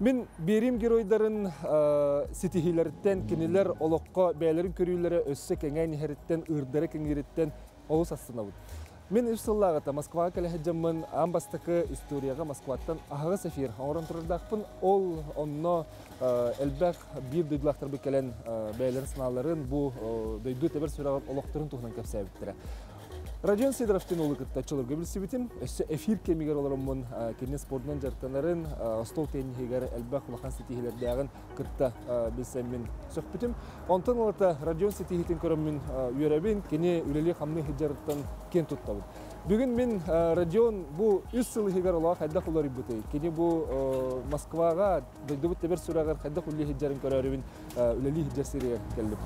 Мен берим геройдарын ситихилерден кинилер олоққа бәлерин көрүләре өссө кеңән хереттен ырдары кеңереттен олус астынабыт. Мен үсыллағыта Москваға кәлі хәджаммын амбастықы историяға Москваттан ағығы сәфир. Орын тұрырдақпын ол онно әлбәқ бір дөйділақтар бұл кәлін бәйлерін сыналарын бұл дөйді тәбір сұрағын олықтырын тұғынан көпсә біттірі. Радион Сидоровтың олы кітті чолырға білсібітім. Өсі эфир кемигер оларымын кенне спортынан жартанарын стол тенігер әлбәқ ұлақан Радион көрімін кене қамны кен тұттабын. Бүгін мен радион бұл үз сылы хигар олақ хайдақ олар бұты. Кене бұл Москваға сұрағар.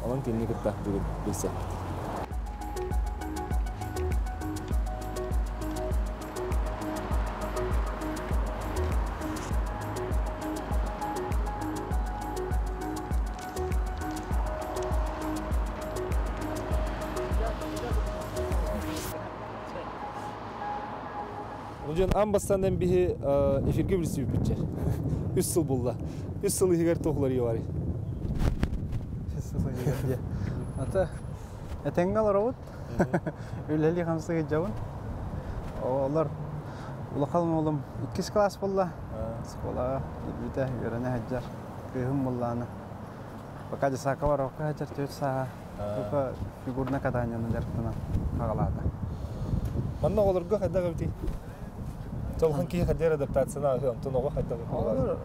Алан бүгін. Нужен амбастан биһи эфирге билсип бичер. Үс сыл булла. Үс сыл игер явари. Ата этенгал робот. Үлели хамсыгы жабын. Олар улакал молым 2 класс булла. Школа бите гөрәне хаҗар. Кыйым булланы. Пока да сакава рока хаҗар. Тука фигурна каданияны дәртена кагалады. Манна оларга. Толхан ки хадер адаптацияна хем тоного хадага. Олар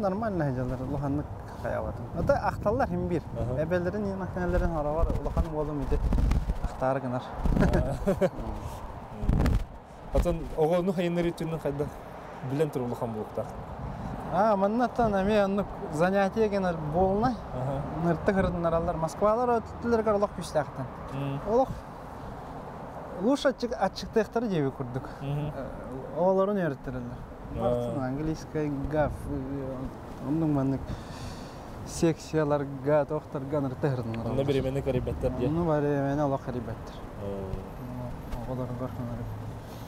нормально хаҗалар. Улаханны хаяватын. Ата ахталлар хим бир. Эбелдерин хәнәләрен аравар улахан болым иде. Ахтар гынар. Атын ого ну хайнери түннен хадда билен тур улахан булукта. А, маннаттан эми анны занятие генер болна. Нырты кырдын аралар Москвалар өттүлөр олох күчтәктен. Олох лучше ачыктыктары жеби курдук. Оларын өйрөттүрөлөр. Бартын английский гав, онун маннык секциялар га тоқтар ганыр тыгырдын аралар. Онда беремене карибеттер же. Onu var ya, beni Allah karibetter. Oğulların korkunları.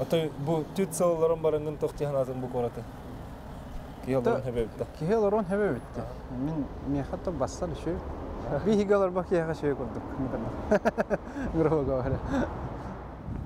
Ата бу түт салаларын барыңын тоқтиянатын бу кораты. Кияларын хебебитта. Kihel oron hebe bitti. Min mi hatta bassar şu. Bir higalar bak ya şey kurduk.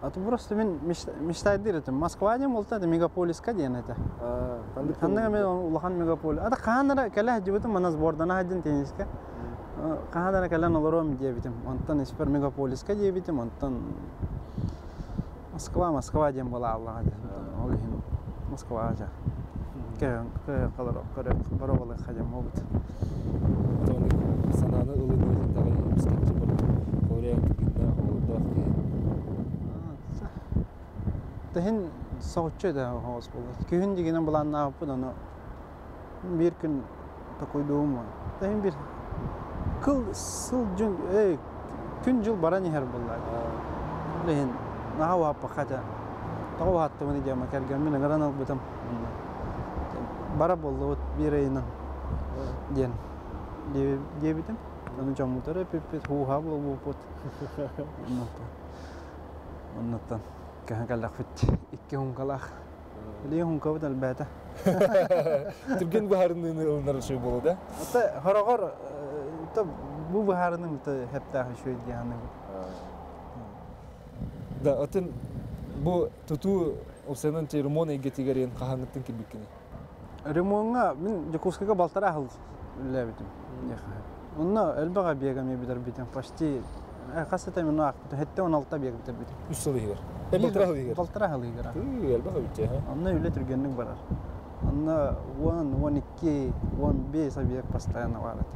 А то просто мен мечтаю дирет. Москва не молта, это мегаполиска ден это. Ханна мен улахан мегаполис. Ата ханара келе жибутум манас бордана хаджин тениске. Кахадана келе налором дебитим. Онтан испер мегаполиска дебитим, онтан Москва, Москва дем. Олихин Москва жа. Сананы Тахин сооччо да дигенен булан нааппы аны бир күн такой дома. Тахин бир кыл сыл жүн эй күн жыл бара нехер булла. Лehen наха аппа хата. Тау хатты келген мен алып бутам. Бара болду вот айынан. Ден. Пеппет бу пот. Оннаттан кәһән каллах фит. Икки хун калах. Ле хун кабыт албата. Түрген бахарының ылынар шой болу да? Ата хорогор та бу бахарының та хепта шой дияны. Да, атын бу туту осенен те ремон эге тигерен кахаңыттын кирбиккини. Ремонга мен Жакускага балтара хал лебитим. Онна элбага бега ме бидер битем почти касата мен ак хетте 16 бега битер битем. Үс сыл егер. Э балтыра хал егер. Балтара хал егер. Үй, үле түргеннең барар. Онна 1 12 15 абияк постоянно барат.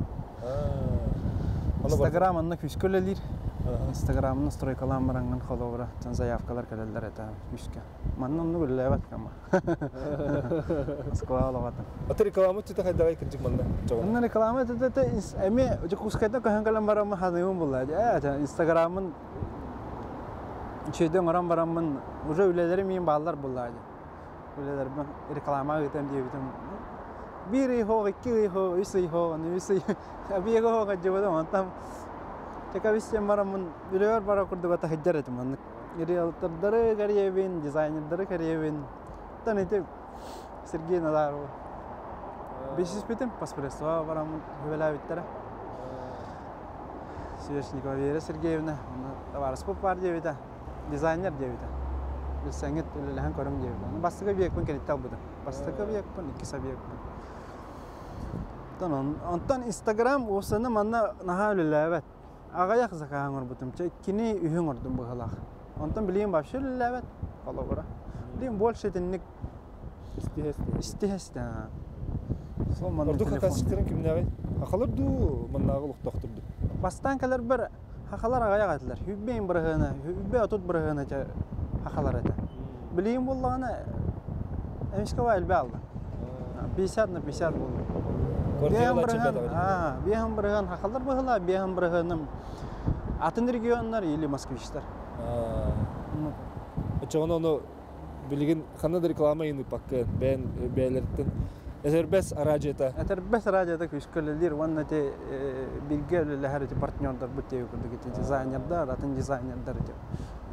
Инстаграм күскөлелер. Инстаграмын настройкалан баранган холовра тан заявкалар келелер это үскә маннан ну билебат кама. Москва алабатын Аты реклама чита хайдагай киржик манда. Онна реклама это это эми жукускайда кахан калан барам хадыйым булла это инстаграмын чейден орам барамын уже үлелери мен баллар булла үлелер реклама гытам диебитим бир ихо икки ихо үс ихо үс аби ихо гаджабада мантам Тека висем барамын үлелер бара курдуга та хаджар этим ман риэлтордары карьевин дизайнердары карьевин таните Сергей Назаров Бесис битим паспрессо барамын хүбелә биттер Свешникова Вера Сергеевна, товарищ бар дебита, дизайнер дебита. Sengit үлеләһән көрөм дебита. Бастыга биек пун кенет табыды. Бастыга биек пун, ике сабиек пун. Тонон, онтон Instagram осыны манна наха үлеләбәт. Агаяк закаң орбутум, ча кини үһүң ордум быгалах. Онтон билим башы үлеләбәт. Калабыра. Билим больше тенник истихестен. Сол Орду телефон. какасчыктарын кимнәгәй? Акалар ду маннагы лук доктурду. Бастан келер бір хақалар ағаяқ атылар. Хүббейін бірғыны, хүббей отут бірғыны те хақалар ата. Алды. 50 на 50 болды. Бейін бірғын, а, бейін бірғын хақалар бұғыла, бейін бірғыным атын регионлар или москвичтар. Чоно оны билген хана да реклама ины пакка бен бәйләртен. Эзербес араҗета. Әтер бәс радиода күшкөлелер, ванна те билге өлеләһәр те партнердар бу те күрдүк те дизайнердар, атын дизайнердар те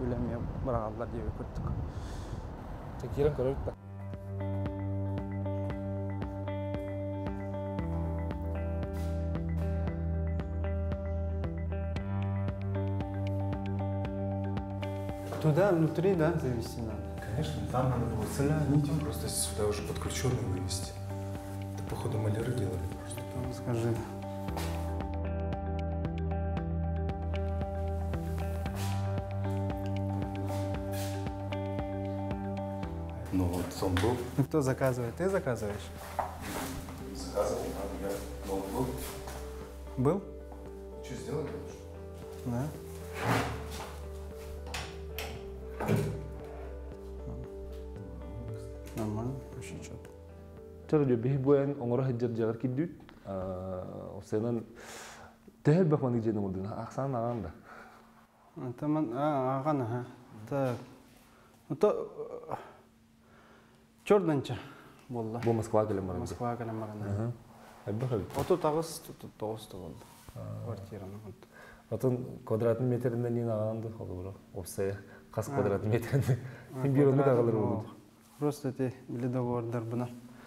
үләмә брагалар дип күрдүк. Текирен көрөк та. Туда внутри, да, завести надо. Конечно, там надо было соединить, просто сюда уже подключенный вывести. Это, походу, маляры делали просто. Там скажи. Ну вот он был, Ну, кто заказывает? Ты заказываешь? заказывал, а я, но он был. Был? Чор жо бихи буен оңоро хаҗар жагар киддүт. Осенан тәһәл бахманы җене булды. Аксан аганда. Это ман, а, ағана, ха. Так. То... Чорданча болды. Бу Москва келем бара. Москва. Ото тағыз, тоғыз болды. Квартираны. вот. Атын квадрат метринде не аганда холура. Опсая кас квадрат метринде. Тим бир онда калыр булды. Просто те договордар.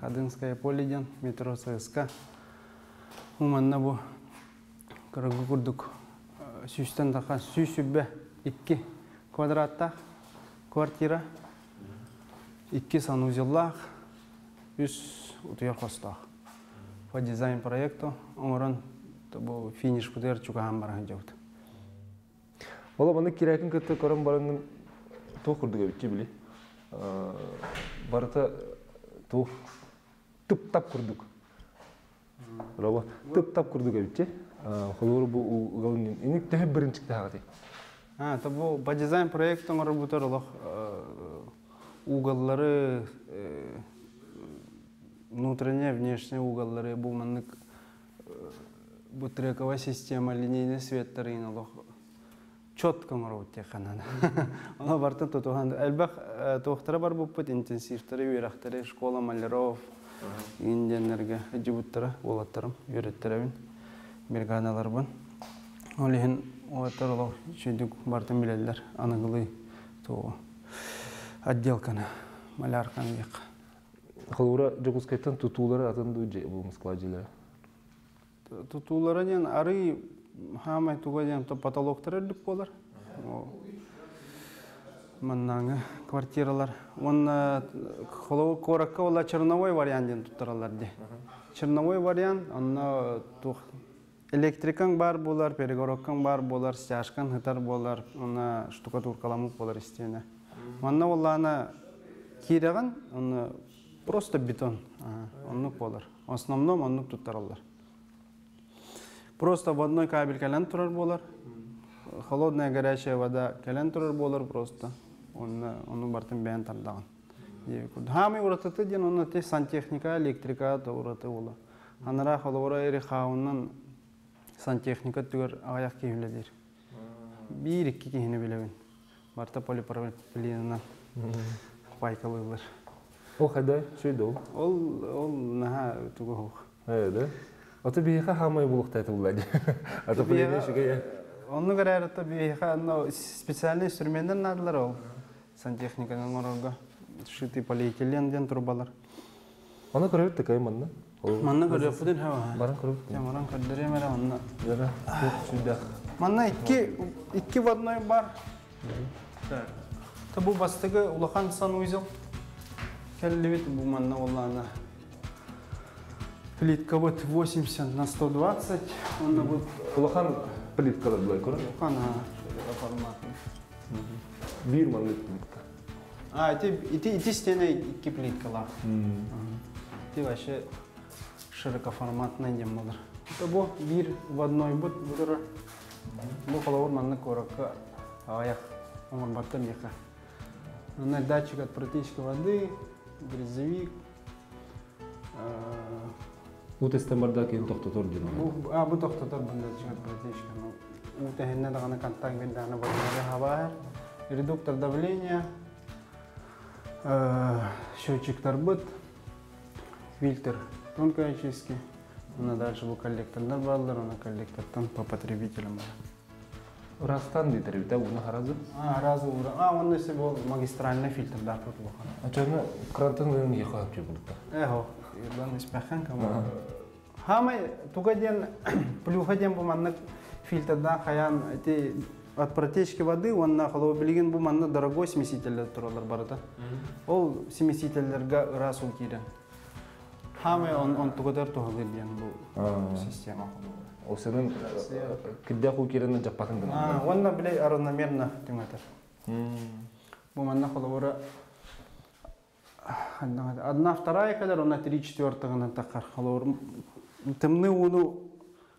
Хадынская полиден, метро ССК. Уманна бу кыргы курдук. Сүйстен тақан сүйсүббе 2 квадратта квартира. 2 санузеллах. Үс утуя хостах. По дизайн проекту оңорон бу финиш кудер чугаан баран жауд. Ола баны кирәкин кытты корон барыңын тох курдук эбитчи били. Барыта тох тып тап курдук. Роба тып тап курдук эбитчи. Холур бу угалын иник тәһә беренче тагы. А, это был по дизайн проекту мы работали уголлары, внутренние, внешние уголлары, был маннык бутрековая система, линейный свет тарыйналох. Четко маруте ханана. Она бартын тотухан. Әлбәк тоқтары бар бұппыт, интенсивтары, үйрақтары, школа маляров, инденлерге, жибуттары, олаттарым, үйреттеребін, бриганалар бын. Олихин олаттар олау чүйдік бартын білелер, анығылы тоғы. Отделканы, малярканы ек. Холура жогускайтан тутулары атынды бу Москва жиле. Тутулары ден ары хамай туға ден то потолоктар өрлік болар. Маннаңы квартиралар. Онна холо коракка ола черновой вариантын туттаралар ди. Черновой вариант, онна тух электрикаң бар болар, перегороккаң бар болар, стяжкаң хытар болар, онна штукатуркаламык болар истене. Онна оланы киреган, онна просто бетон, оннук болар. В основном оннук туттаралар. Просто в одной кабель кален турар болар. Холодная горячая вода кален турар болар просто. Он оны бартын бәйін тардаған. Хами уратыты ден оны те сантехника, электрика да ураты ола. Анара холора эри хауыннан сантехника түгер аяқ кейіледер. Bir iki kihini bilebin. Барта полипропиленинан пайкалыйлар. Ол қайда? Шөйді ол? Ол ол наха тугу хук. Е, да? Оты бейіға хамай бұлықтай тұлады. Аты. Оны гарарата биха но специальный инструменттер надылар ол. Сантехниканың орога. Шити полиэтиленден трубалар. Оны көріп тікай манна? Манна көріп будин хава. Баран көріп. Темуран көрдіре мере манна. Жоқ шүйдақ. Манна iki iki в одной бар. Так. Та бу бастыгы улахан сан узел. Келлевит бу манна оллана. Плитка вот 80 на 120. Он вот Улахан плиткалар бұлай көріп. улахан форматы. Бір манны плитка. А, эти, эти, эти стены iki плиткалар. Ти вообще широкоформатный дем булар. Это бу бир в одной бут манны аяк. На датчик от протечки воды, грязевик. а, Утестен барда кейін тоқтатор дейін. Бу а бу тоқтатар бу датчик от протечки. Ну, утехенне дагана контакт хабар. редуктор давления, э, счетчик торбет фильтр тонкой очистки. Она дальше был коллектор на коллекторда на коллектор там по потребителям. Ұрастан дейді ребята, оны разу А, разу ура А, он на бол магистральный фильтр да көп болған. А жаңа ну, крантын рынғы еқалап жеп бұлықта? Эхо, ердан еспәқен кама. Хамай, туға ден, плюха ден бұманнық фильтрдан хаян эти от протечки воды он на холобилген бу манны дорогой смеситель туралар барда. Ол смесительлерге раз укирен. Хамай он он тугадар тугаден бу система. Ол сенің кідде қу керені жаппатын А, онна билей равномерно тыңатар. Бу манна холовора одна вторая кадр, она три четвертого на такар. Холовор темны уну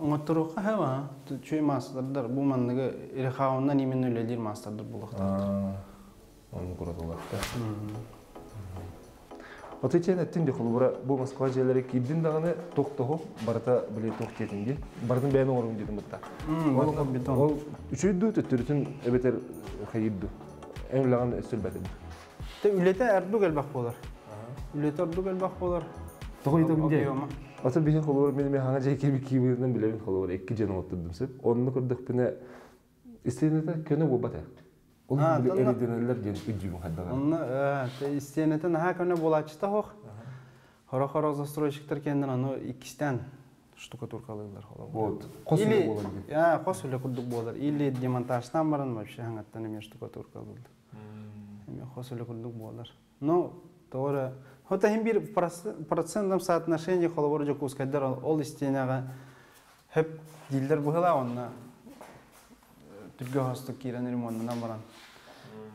оңоттурука хава, чүй мастардар бу манныгы ирхаунан именно өледир мастардар булакта. Оны көрөдүлар да. Аты чен аттин де холобра бу Москва жерлери киддин даганы токтого барата биле ток четинди. Бардын бәйни орун дедим бутта. Ол бетон. Ол үчөйдү төттүрүтүн эбетер хайыдду. Эмлаган өсөлбәтин. Те үлете әрдүк әлбақ болар. Үлете әрдүк әлбақ болар. Тогойдум же. Аты биһин холор мен мен хана билебин жана сеп. Онну көрдүк бине истенете көне болбата. Ол ген хаддага. Онны те истенетен ха көне болачта хох. Застройщиктер кенден аны икистен штукатуркалыйлар. Вот. Курдук болар. Или демонтажтан баран вообще хангаттан эме штукатуркалыйлар. Эме косуле курдук болар. Ну, тоора Хота хим бир проц- процентном соотношении холовор жок ускайдар ол истенага хеп дилдер бухала онна түргө хостук кирен ремонтунан баран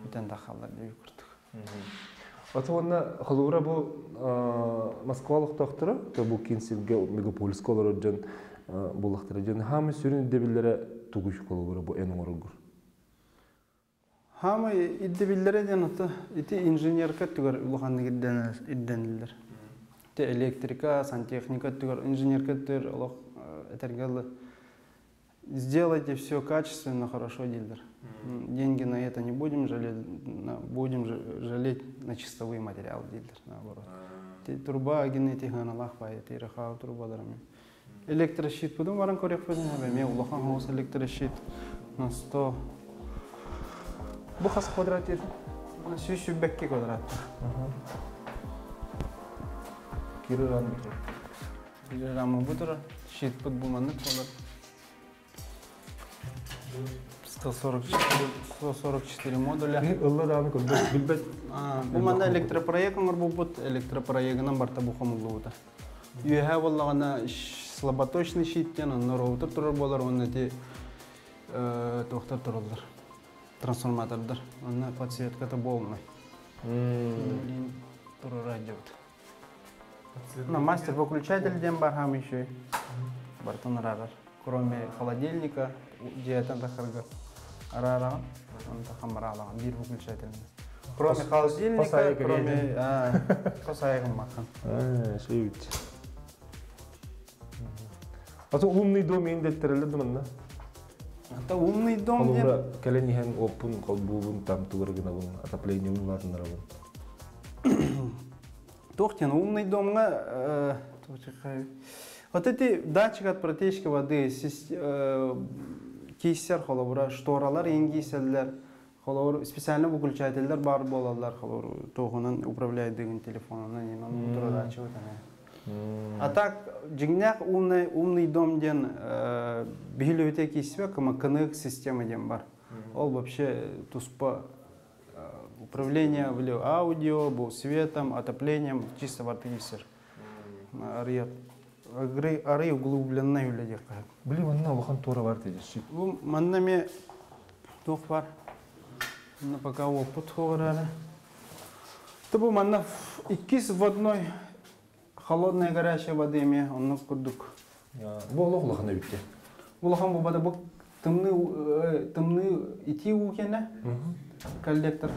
бүтен тахаллар деп курдук. Аты онна холора бу Москвалык доктора, то бу Кинсилге мегаполиске олар жан булактыр. Жан хамы сүрүн дебиллере тугуш холора бу эн оргур. Хама идде биллере ден аты ити инженерка түгөр улуханны идден идденлер. Те электрика, сантехника түгөр инженерка түгөр олох этергел сделайте все качественно, хорошо, дилдер. Деньги на это не будем жалеть, на- будем жа- жалеть на чистовые материалы, дилдер, наоборот. Ти труба гене ти хана лах пай, ти раха трубаларами. Электрощит будем варан корек будем, мен улахан хаус электрощит на 100 Bu kas kvadrat еді. Мына сүйсі бәкке квадрат. Кири ран. Рамы бұтыр, шет бұт бұманы қолар. 144, 144 модуля. Ылла рамы көрбөт билбет. А, Бұл манда электропроектіңір бұл бұт, электропроектінен барта бұта. Үйәе болағана слаботочный шиттен, оны роутер тұрыр болар, оны те тоқтар тұрылдар. Трансформатордар. Оны подсветката болмай. Блин, тұрыр радио. На мастер выключатель бар хам еще. Бартон рарар. Кроме холодильника, диетан тахарга. Рара, он тахамара алаған, бир выключатель. Кроме холодильника, кроме... рейді. а, Қосаяғын мақан. А, шейбит. Умный дом ендеттерелер дымында. Это умный дом деп. Кәлен иһен там тугыргына бун отопление улатынара бун. Тохтен, умный домға... э, Вот эти датчик от протечки воды, э, кейсер холобура, шторалар енгейселдер, холобур специально выключательдер бар болалар, холобур управляет деген датчик өтіне. А так, жигняк умный, умный дом ден э, бихилі өте кейсебе, кыма кынык система ден бар. Ол вообще туспа э, управление вле аудио, был светом, отоплением, чисто в артелисер. Ария, агры, ары углубленная юлядер. Били манна улахан тора бар дейді. Ши. Бұл маннаме тоқ бар. Мына пока опыт хоғырары. Бұл манна иккис в одной холодная горячая воды ме, онны күрдік. Бу олох улахан битте. Улахан бұл бада бұл тымны, э, тымны ити укені, коллектор.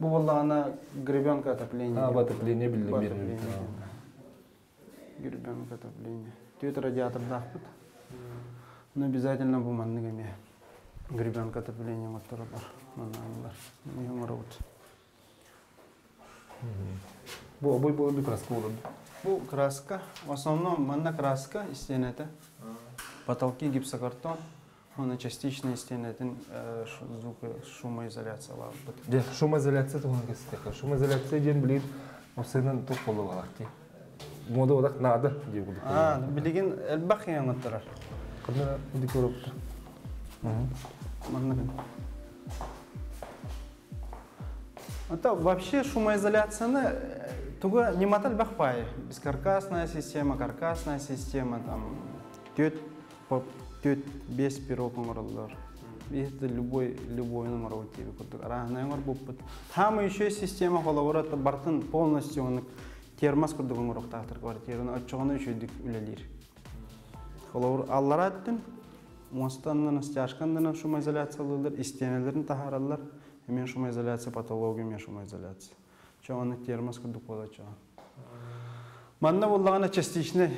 Бұл болағана гребенка отопления. А, в отопление билли В мир. отопление. Гребенка отопления. Тет радиатор дахпыт. Но обязательно бұл манныға ме. Гребенка отопления моторы бар. Манналар. Мен ұрауыт. Бу обой бу краска olur. Бұл краска. В основном манна краска стенеті. Потолки гипсокартон. Оны частично стенетін звука шумоизоляциялар. Де шумоизоляция туган кестек. Шумоизоляция ден билир. Осенен тук болу алар ки. Мода одак нада дип кудук. А, билеген әлбақ яңыттырар. Кырна ди көрөп. Манна. Это вообще шумоизоляцияны э, туга нематал бахпай. Бескаркасная система, каркасная система, там тет по тет без пирог умырлар. Это любой любой номер тебе. Там еще система холовора бартын полностью он термос курдук умырок тахтыр квартираны оччоғаны үшөйдік үлелер. Холовор аллар аттын Мостаннан стяжкандан шумоизоляциялылар, истенелерин тахаралар. Мен шумоизоляция, патология, мен шумоизоляция. Чоғаны термос курдук бола чоған. Манна боллағана частичный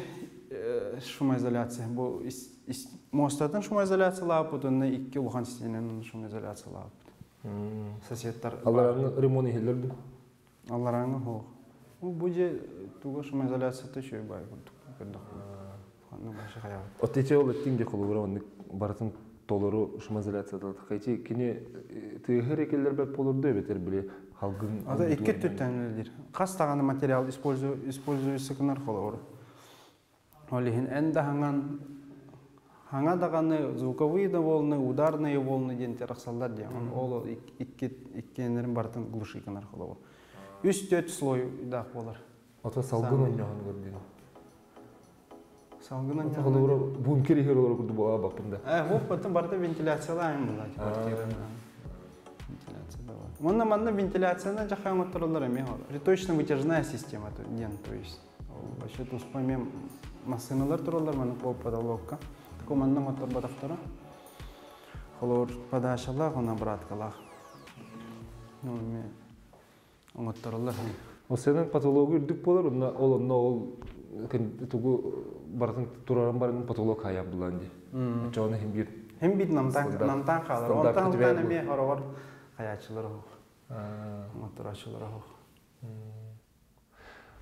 э, шумоизоляция. Бұл мостатын шумоизоляция лапыт, онна икки улхан стененин шумоизоляция лапыт. Соседтар. Аларны ремонт ehiller ду. Аллараңы хоқ. Бұл бұже туға шумоизоляция түшөй бай қаяғы. Отече ол баратын толору шумоизоляцияда кайчи кини тыгыр болурду бетер биле халгын. Ада икки түттәнелер. Қастағаны материал использую используется кынар холор. Олихин энда ханган ханга даганы звуковые да волны, ударные волны ден тераксалдар ден. Ол икки иккенерин бартын глуши кынар холор. Үс төт слой дах болар. Ата салгын ойнаган көрдү. Салгынан Кулугура бункер ихер олар курду бапында. Э, вот потом барда вентиляциялайм була квартираны. Вентиляция да бар. Монна манна вентиляцияны жахаң отурулар эме. Приточно вытяжная система то ден, то есть. Ол Вообще тут помем машиналар турулар мана пол потолокка. Тако манна мотор батактара. Холор подашалар, он обраткалар. Ну, ме оңоттурулар. О сенен патология үрдүк болар, онна ол онна ол тугу бартын тураран барын потолок хаям булан ди. Чоны хим бир. Hem bit namtan Стандарт- namtan kalır. стандарт Ondan күтүбэ kayaçılar o. Motoraçılar o.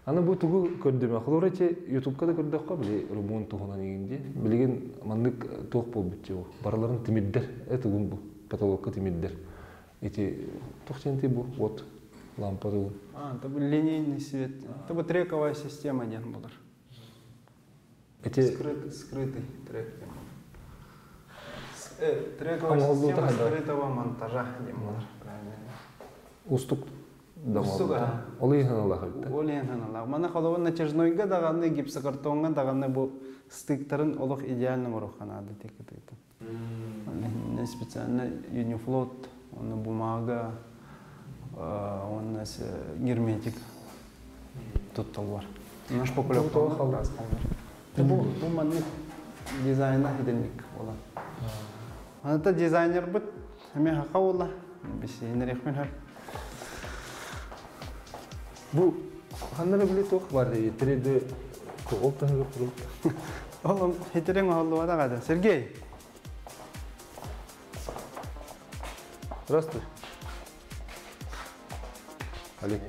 Аны бу тугу көрдөм. Хлора че ютубка да көрдөк ка били ремонт тугунан игинде. Билген мандык ток бол бит жо. Бараларын тимиддер. Это гун бу. Потолокка тимиддер. Эти тохченти бу вот лампа тугу. А, это был линейный свет. Это бы трековая система ден булар. Эти Скрытый, скрытый трек. Э, oldu система скрытого монтажа булар. Правильно. устук. Мана натяжнойга даганы гипсокартонга даганы бу стыктарын олох идеально. Не специально юнифлот, он бумага, а, он нас э, герметик. Тут толвар. Наш популяр Тут ол толвар. Бу бу маны дизайна хиденник. Аны дизайнер бит. Хаме хака ола. Биси нерехмен хар. Бу ханнара биле тох бар. 3D кол таңгы турып. Ол хитерең олуа да гада. Сергей. Здравствуй. Олег.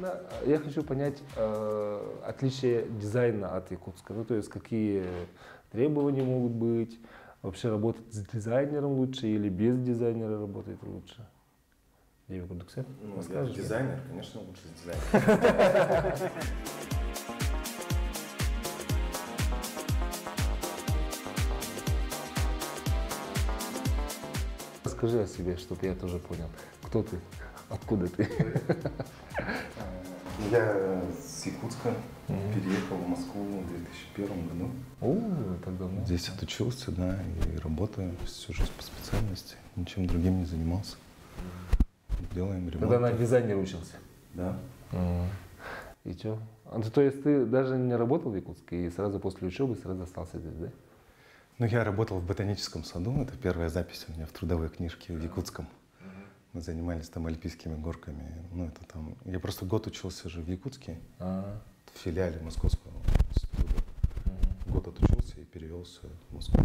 Да, Я хочу понять э, отличие дизайна от Якутска. Ну, то есть какие требования могут быть? Вообще работать с дизайнером лучше или без дизайнера работает лучше? Евгений Кудуксен, Ну, расскажешь? дизайнер, конечно, лучше дизайнер. Расскажи о себе, чтобы я тоже понял. Кто ты? Откуда ты? Я с Якутска переехал в Москву в 2001 году. О, так давно. Здесь отучился, да, и работаю всю жизнь по специальности. Ничем другим не занимался. Делаем ремонт. Когда на дизайнер учился. Да. И что? то есть ты даже не работал в Якутске и сразу после учебы сразу остался здесь, да? Ну, я работал в ботаническом саду. Это первая запись у меня в трудовой книжке в Якутском. Мы занимались там альпийскими горками. Ну, это там... Я просто год учился же в Якутске, А, в филиале Московского института. Год отучился и перевелся в Москву.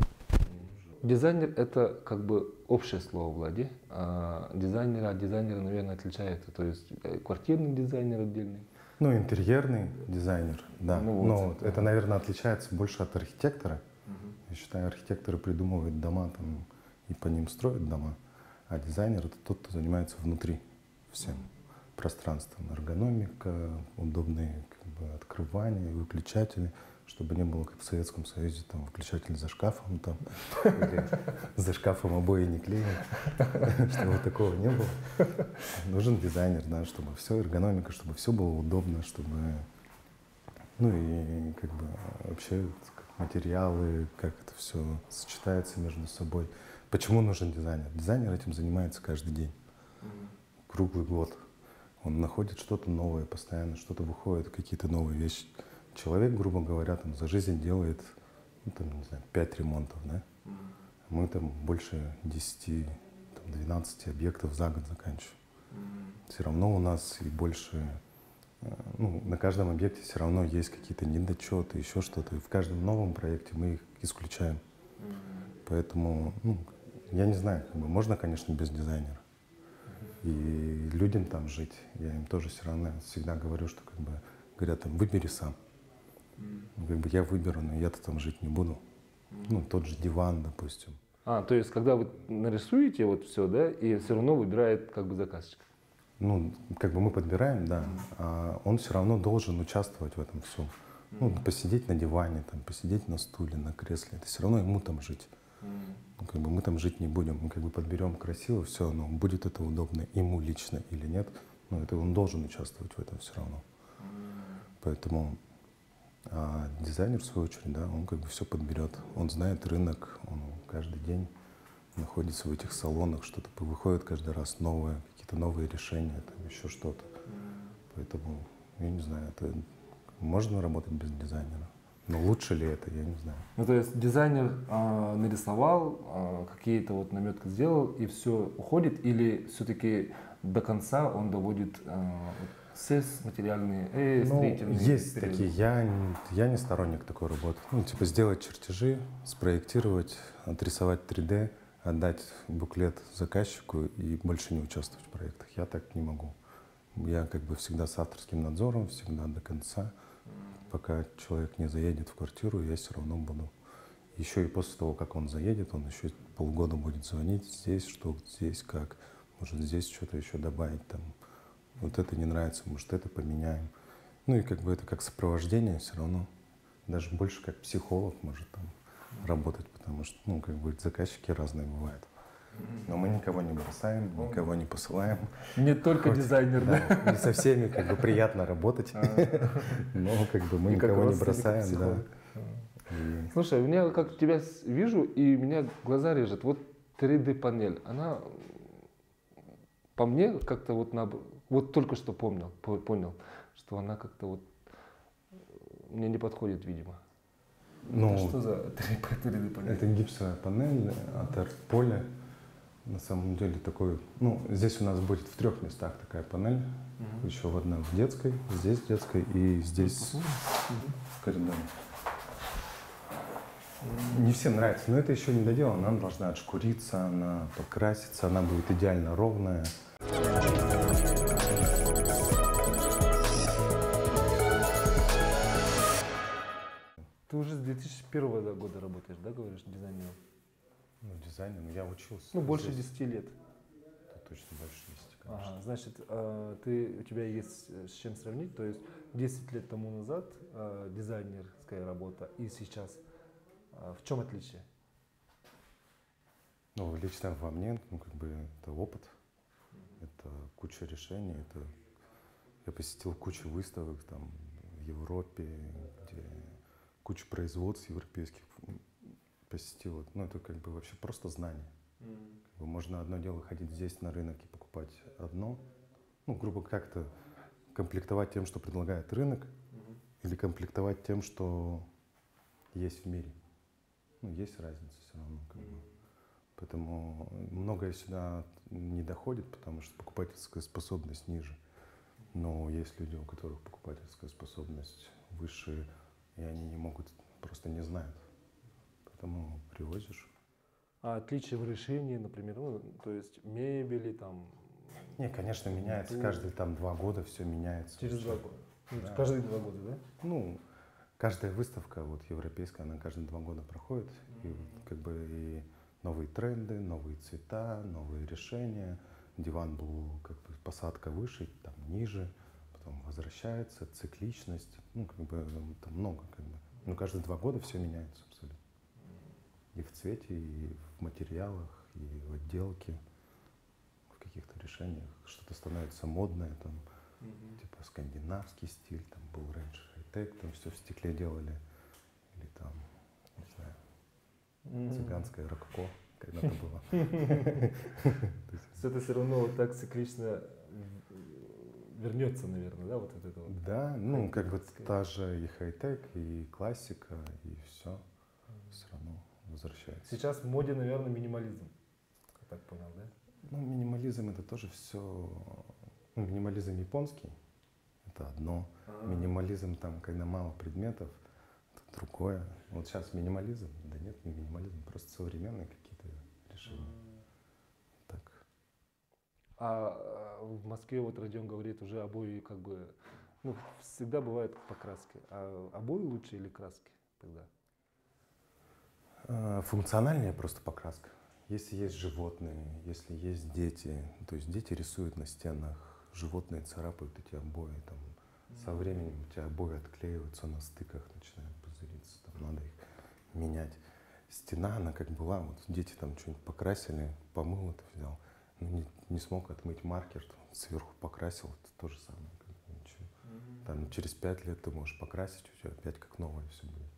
Дизайнер это как бы общее слово, Влади. А дизайнера от дизайнера, наверное, отличается. То есть э, квартирный дизайнер отдельный. Ну, интерьерный дизайнер, да. Ну вот. Но это, наверное, отличается больше от архитектора. Я считаю, архитекторы придумывают дома там, и по ним строят дома, а дизайнер это тот, кто занимается внутри всем пространством. Эргономика, удобные как бы, открывания, выключатели, чтобы не было, как в Советском Союзе, там выключатель за шкафом, там, или за шкафом обои не клеим, чтобы такого не было. Нужен дизайнер, да, чтобы все эргономика, чтобы все было удобно, чтобы ну и как бы вообще материалы, как это все сочетается между собой. Почему нужен дизайнер? Дизайнер этим занимается каждый день, круглый год. Он находит что-то новое постоянно, что-то выходит, какие-то новые вещи. Человек, грубо говоря, там за жизнь делает, ну, там, не знаю, 5 ремонтов, да? Мы там больше 10, там, 12 объектов за год заканчиваем. Все равно у нас и больше Э, ну, на каждом объекте все равно есть какие-то недочеты, еще что-то. И в каждом новом проекте мы их исключаем. Поэтому, ну, я не знаю, как бы, можно, конечно, без дизайнера. И людям там жить, я им тоже все равно всегда говорю, что как бы говорят, там, выбери сам. Как бы я выберу, но я-то там жить не буду. Ну, тот же диван, допустим. А, то есть когда вы нарисуете вот все, да, и все равно выбирает как бы заказчик. Ну, как бы мы подбираем, да, а он все равно должен участвовать в этом всем. Ну, посидеть на диване, там, посидеть на стуле, на кресле, это все равно ему там жить. Ну, как бы мы там жить не будем, мы как бы подберем красиво, все, но будет это удобно ему лично или нет, ну, это он должен участвовать в этом все равно. Поэтому а дизайнер, в свою очередь, да, он как бы все подберет. Он знает рынок, он каждый день находится в этих салонах, что-то выходит каждый раз новое, какие-то новые решения, там еще что-то. Поэтому, я не знаю, это можно работать без дизайнера. Но лучше ли это, я не знаю. Ну, то есть дизайнер а, нарисовал, а, какие-то вот наметки сделал, и все уходит, или все-таки до конца он доводит вот СЭС, материальные, э, Ну, есть периоды. такие. Я, я не сторонник такой работы. Ну, типа сделать чертежи, спроектировать, отрисовать 3D, отдать буклет заказчику и больше не участвовать в проектах. Я так не могу. Я как бы всегда с авторским надзором, всегда до конца. Пока человек не заедет в квартиру, я все равно буду. Еще и после того, как он заедет, он еще полгода будет звонить здесь, что здесь как, может здесь что-то еще добавить там. Вот это не нравится, может это поменяем. Ну и как бы это как сопровождение все равно. Даже больше как психолог может там работать, потому что, ну, как бы заказчики разные бывают. Но мы никого не бросаем, никого не посылаем. Не только Хоть- дизайнер, да? Да, и со всеми как бы приятно работать, но как бы мы как никого не бросаем, да. Слушай, у меня как тебя вижу, и меня глаза режет. Вот 3D-панель, она по мне как-то вот на, вот только что помнил, по- понял, что она как-то вот э, мне не подходит, видимо. Ну, Это что за 3D-панель? Это гипсовая панель от Артполя. На самом деле такой, ну, здесь у нас будет в трех местах такая панель. Еще в одной в детской, здесь в детской и здесь в коридоре. Не всем нравится, но это еще не доделано. Она должна отшкуриться, она покраситься, она будет идеально ровная. Ты уже с 2001 года работаешь, да, говоришь, дизайнером? Ну, дизайнер, ну, я учился. Ну, больше здесь. 10 лет. Это точно больше 10, конечно. Ага, значит, э, ты, у тебя есть с чем сравнить, то есть 10 лет тому назад э, дизайнерская работа и сейчас. Э, в чем отличие? Ну, лично во мне, ну, как бы, это опыт, это куча решений, это... Я посетил кучу выставок там в Европе, где кучу производств европейских посетил. Ну, это как бы вообще просто знание. Как бы можно одно дело ходить здесь на рынок и покупать одно, ну, грубо как-то комплектовать тем, что предлагает рынок, или комплектовать тем, что есть в мире. Ну, есть разница все равно. Как бы. Поэтому многое сюда не доходит, потому что покупательская способность ниже. Но есть люди, у которых покупательская способность выше, и они не могут, просто не знают. Поэтому привозишь. А отличие в решении, например, ну, то есть мебели там Не, конечно, меняется. Ну, Каждые там два года все меняется. через всё. два года. Ну, Да. Каждые два года, да? Ну, каждая выставка вот европейская, она каждые два года проходит. И вот как бы и новые тренды, новые цвета, новые решения. Диван был как бы посадка выше, там ниже, потом возвращается, цикличность. Ну, как бы там много как бы. Но каждые два года все меняется. И в цвете, и в материалах, и в отделке, в каких-то решениях. Что-то становится модное там. типа скандинавский стиль, там был раньше хай-тек, там все в стекле делали, или там, не знаю, цыганское рококо когда-то было. Все это все равно вот так циклично вернется, наверное, да, вот это вот. Да, ну, как бы та же и хай-тек, и классика, и все, все равно возвращается. Сейчас в моде, наверное, минимализм. Я так понял, да? Ну, минимализм это тоже все, ну, минимализм японский, это одно. Минимализм там, когда мало предметов, это другое. Вот сейчас минимализм, да нет, не минимализм, просто современные какие-то решения. Так. А а, в Москве вот Родион говорит, уже обои как бы, ну, всегда бывает по краске. А обои лучше или краски тогда? Э, Функциональнее просто покраска. Если есть животные, если есть дети, то есть дети рисуют на стенах, животные царапают эти обои, там, со временем у тебя обои отклеиваются на стыках, начинают пузыриться, там надо их менять. Стена, она как была, вот дети там что-нибудь покрасили, помыл это взял, но не, не смог отмыть маркер, там, сверху покрасил, это то же самое. как бы ничего. Там через пять лет ты можешь покрасить, у тебя опять как новое все будет.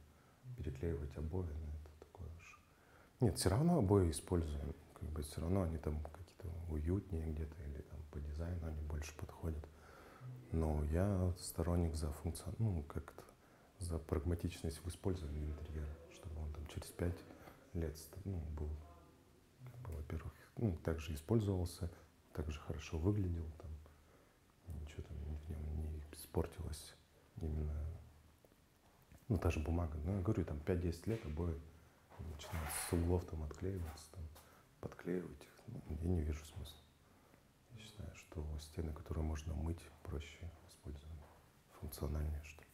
Переклеивать обои, ну, уж. Нет, все равно обои используем. Как бы все равно они там какие-то уютнее где-то или там по дизайну они больше подходят. Но я сторонник за функцию, ну, как-то за прагматичность в использовании интерьера, чтобы он там через пять лет ну, был, как бы, во-первых, ну, также использовался, также хорошо выглядел там, ничего там в нем испортилась именно, ну, та же бумага. Ну, я говорю, там 5-10 лет обои начинают с углов там отклеиваться, там, подклеивать их. Ну, я не вижу смысла. Я считаю, что стены, которые можно мыть, проще использовать, функциональнее, что ли.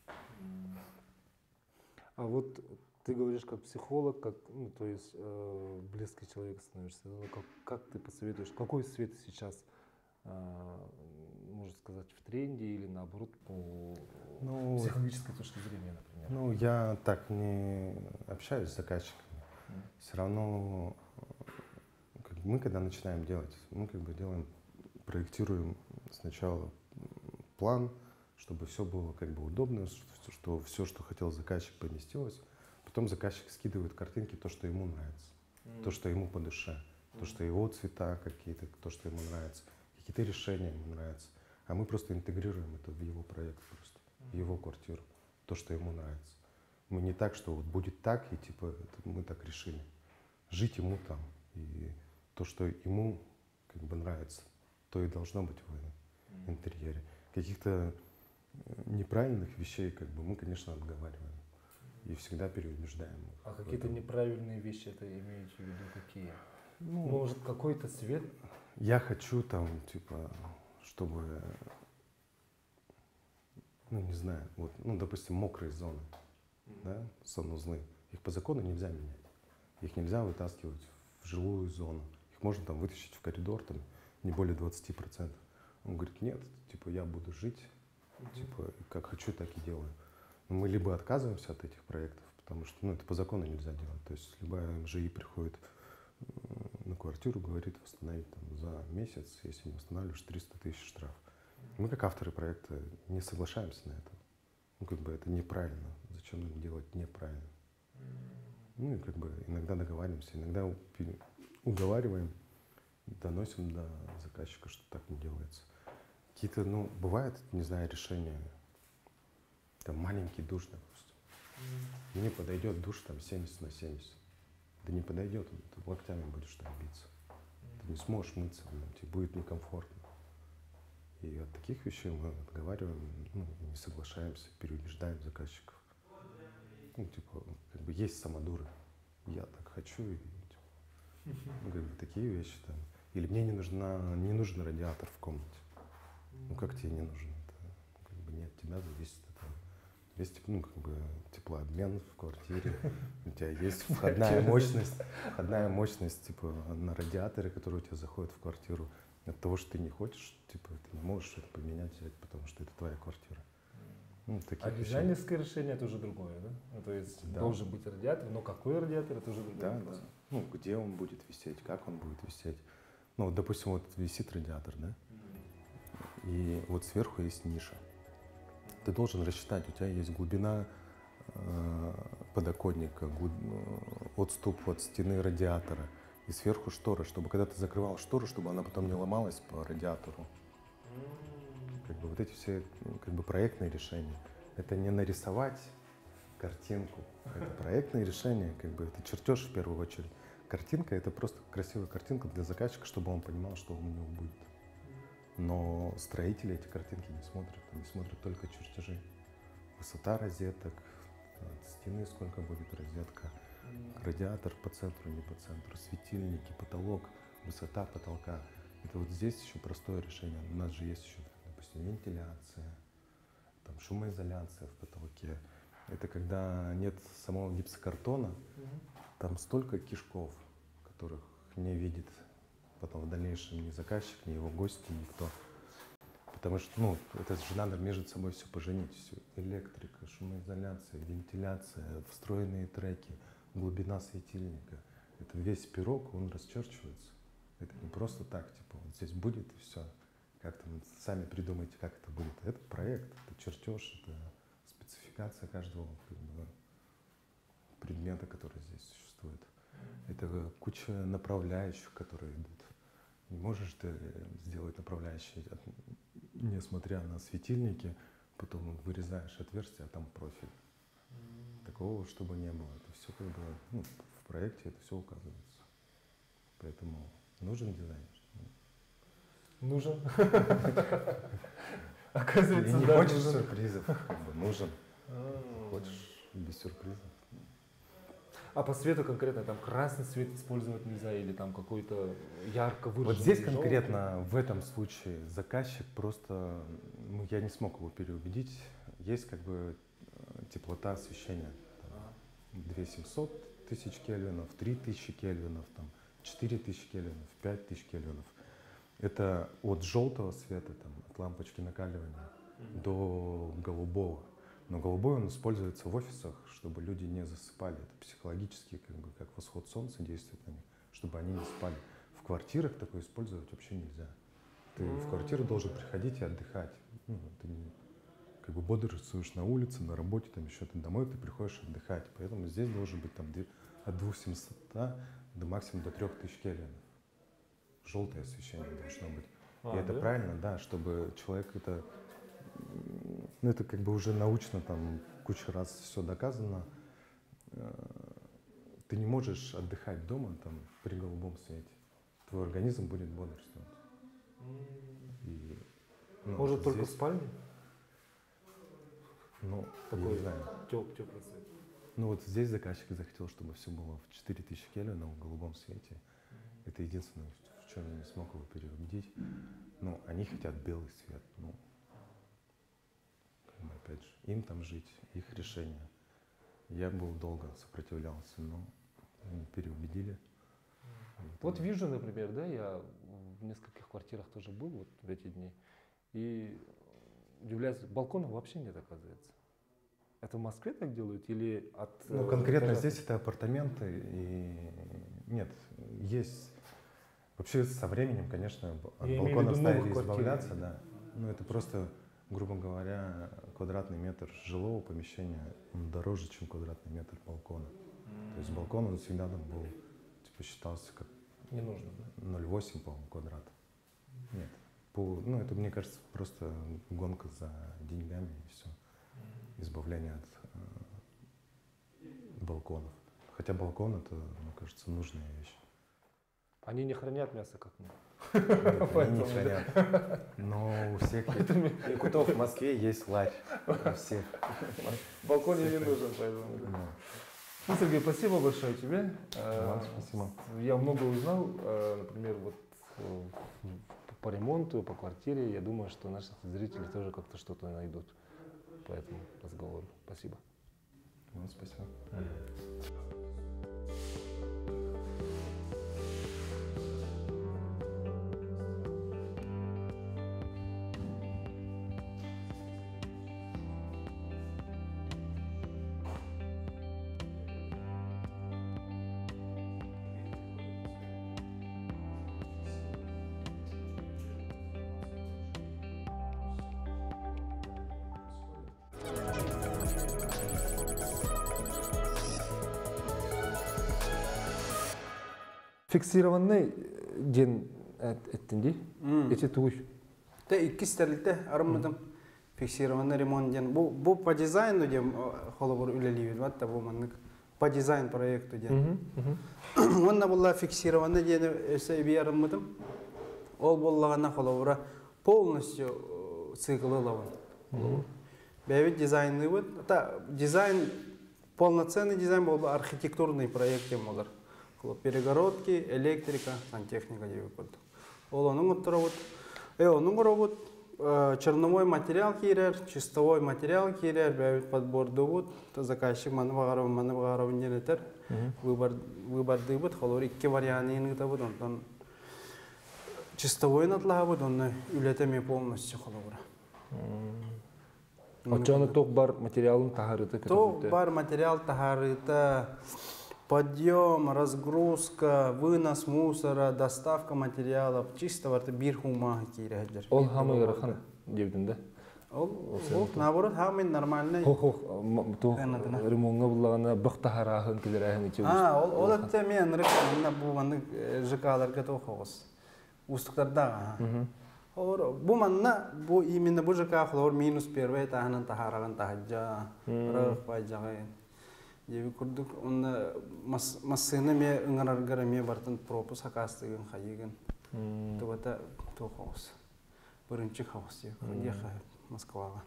А вот ты говоришь как психолог, как, ну, то есть э, близкий человек становишься. Ну, как, как ты посоветуешь, какой свет сейчас, э, можно сказать, в тренде или наоборот по Ну, психологической точки зрения, например? Ну, я так не общаюсь с заказчиками. Все равно э, как мы, когда начинаем делать, мы как бы делаем, проектируем сначала план, чтобы все было как бы удобно, что, что все, что хотел заказчик, поместилось. Потом заказчик скидывает картинки, то, что ему нравится, то, что ему по душе, то, что его цвета какие-то, то, что ему нравится, какие-то решения ему нравятся. А мы просто интегрируем это в его проект просто, в его квартиру, то, что ему нравится. Мы не так, что вот будет так, и типа это мы так решили. Жить ему там. И то, что ему как бы нравится, то и должно быть в интерьере. Каких-то э, неправильных вещей как бы мы, конечно, отговариваем. И всегда переубеждаем. А какие-то неправильные вещи это имеете в виду какие? Ну, Может какой-то свет? Я хочу там, типа, чтобы, ну, не знаю, вот, ну, допустим, мокрые зоны, да, санузлы, их по закону нельзя менять. Их нельзя вытаскивать в жилую зону. Их можно там вытащить в коридор, там, не более 20%. Он говорит, нет, типа, я буду жить, типа, как хочу, так и делаю. Но мы либо отказываемся от этих проектов, потому что, ну, это по закону нельзя делать. То есть любая МЖИ приходит на квартиру, говорит, восстановить там за месяц, если не восстанавливаешь, 300 тысяч штраф. Мы, как авторы проекта, не соглашаемся на это. Ну, как бы это неправильно. Нам делать неправильно? Ну, и как бы иногда договариваемся, иногда уговариваем, доносим до заказчика, что так не делается. Какие-то, ну, бывает, не знаю, решения, там, маленький душ, допустим. Мне подойдет душ там 70 на 70. Да не подойдет, ты локтями будешь там биться. Ты не сможешь мыться, ну, тебе будет некомфортно. И от таких вещей мы отговариваем, ну, не соглашаемся, переубеждаем заказчиков. Ну, типа, как бы есть самодуры. Я так хочу, и типа, ну, как бы такие вещи там. Или мне не, нужна, не нужен радиатор в комнате. Ну, как тебе не нужен? Это ну, как бы не от тебя зависит. Это есть, ну, как бы теплообмен в квартире. У тебя есть входная мощность, входная мощность, типа, на радиаторе, который у тебя заходит в квартиру. От того, что ты не хочешь, типа, ты не можешь это поменять, потому что это твоя квартира. Ну, А вещей. дизайнерское решение это уже другое, да? Ну, то есть Да. должен быть радиатор, но какой радиатор это уже другой Да, вопрос. да. Ну, где он будет висеть, как он будет висеть. Ну, вот, допустим, вот висит радиатор, да? И вот сверху есть ниша. Ты должен рассчитать, у тебя есть глубина э, подоконника, глуб- э, отступ от стены радиатора. И сверху штора, чтобы когда ты закрывал штору, чтобы она потом не ломалась по радиатору. Бы вот эти все как бы проектные решения. Это не нарисовать картинку, это проектные решения, как бы это чертеж в первую очередь. Картинка это просто красивая картинка для заказчика, чтобы он понимал, что у него будет. Но строители эти картинки не смотрят, они смотрят только чертежи. Высота розеток, от стены сколько будет розетка, радиатор по центру, не по центру, светильники, потолок, высота потолка. Это вот здесь еще простое решение. У нас же есть еще, допустим, вентиляция, там шумоизоляция в потолке. Это когда нет самого гипсокартона, там столько кишков, которых не видит потом в дальнейшем ни заказчик, ни его гости, никто. Потому что, ну, это же надо между собой все поженить. Все. Электрика, шумоизоляция, вентиляция, встроенные треки, глубина светильника. Это весь пирог, он расчерчивается. Это не просто так, типа, вот здесь будет и все. Как там сами придумайте, как это будет. Это проект, это чертеж, это спецификация каждого предмета, который здесь существует. Это куча направляющих, которые идут. Не можешь ты сделать направляющие, от- несмотря на светильники, потом вырезаешь отверстие, а там профиль. Такого, чтобы не было. Это все как бы, ну, в проекте это все указывается. Поэтому нужен дизайнер. Нужен. Оказывается, не хочешь сюрпризов, нужен. А. Хочешь без сюрпризов. А по свету конкретно там красный свет использовать нельзя или там какой-то ярко выраженный Вот здесь желтый? конкретно в этом случае заказчик просто, ну, я не смог его переубедить. Есть как бы э, теплота освещения. Там, 2700 тысяч кельвинов, 3000 кельвинов, там, 4000 кельвинов, 5000 кельвинов. Это от желтого света, там, от лампочки накаливания до голубого. Но голубой он используется в офисах, чтобы люди не засыпали. Это психологически, как бы, как восход солнца действует на них, чтобы они не спали. В квартирах такое использовать вообще нельзя. Ты в квартиру должен приходить и отдыхать. Ну, ты не, как бы бодрствуешь на улице, на работе, там еще ты домой, ты приходишь отдыхать. Поэтому здесь должен быть там от 2700 до максимум до 3000 кельвинов. Желтое освещение должно быть. А, и это да? правильно, да, чтобы человек это, ну это как бы уже научно там кучу раз все доказано. Э, Ты не можешь отдыхать дома там при голубом свете. Твой организм будет бодрствовать. И, ну, Может только в здесь, спальне? ну, я такой не знаю. Теп, теплый свет. Ну вот здесь заказчик захотел, чтобы все было в 4000 кельвинов в голубом свете. Это единственное, чем я не смог его переубедить. Ну, они хотят белый свет. Ну, как бы, опять же, им там жить, их решение. Я был долго сопротивлялся, но переубедили. Вот вижу, например, да, я в нескольких квартирах тоже был вот в эти дни. И удивляюсь, балконов вообще нет, оказывается. Это в Москве так делают или от... Ну, э, конкретно этажа? здесь это апартаменты, и нет, есть... Вообще со временем, конечно, от Я стали избавляться, да. Ну, это просто, грубо говоря, квадратный метр жилого помещения он дороже, чем квадратный метр балкона. То есть балкон, он всегда там был, типа, считался как Не нужно, да? 0,8, по-моему, квадрат. Нет. По, ну, это, мне кажется, просто гонка за деньгами и все. Избавление от э, балконов. Хотя балкон это, мне кажется, нужная вещь. Они не хранят мясо, как мы. Нет, Они не хранят. Но у всех якутов в Москве есть ларь. У всех. Балкон не нужен, поэтому... Ну, Сергей, спасибо большое тебе. Э, Вам спасибо. Я много узнал, э, например, вот э, по ремонту, по квартире. Я думаю, что наши зрители тоже как-то что-то найдут по этому разговору. Спасибо. Вам спасибо. Фиксированный ден эттинди, эти туй. Те икки стерлите армыдым фиксированный ремонт ден. Бу бу по дизайну дем холобур үлелибит ватта бу маннык по дизайн проекту ден. Онна булла фиксированный ден эсе би армыдым. Ол боллагана холобура полностью э, циклы лавын. Бәбит дизайны вот. Та дизайн полноценный дизайн бы архитектурный проект дем олар. Кылып перегородки, электрика, сантехника деп көрдүк. Ол оның. Э, оның робот черновой материал кирер, чистовой материал кирер, бәбит подборды бут. Та заказчик маны багарып, маны багарып инженетер. Выбор выборды бут, холор икки варианты да бут, онтон чистовой натлага бут, онны үлетеме полностью холор. Очаны ток бар материалын тахарыты То бар материал тахарыта, подъем, разгрузка, вынос мусора, доставка материалов, чисто варты бир хума кирәдер. Ол хамы ырахан дебдин да. Ол, ол, наоборот, хамин нормальный. Хох хох то ремонга буллагана бак тахараһын килерәһен иче. А, ол, ол әтте мен рык, мына бу манны ЖК-ларга тохогыз. Устуктарда. Ор, бу манна, бу именно бу ЖК хлор минус первый таханан тахараган тахаджа, рык байжагы. Деби курдук, онна массыны ме ыңараргара ме бартын пропуск хакастыгын хайыгын. Тубата тохогыз. бірінші хавсы ехай Москваға.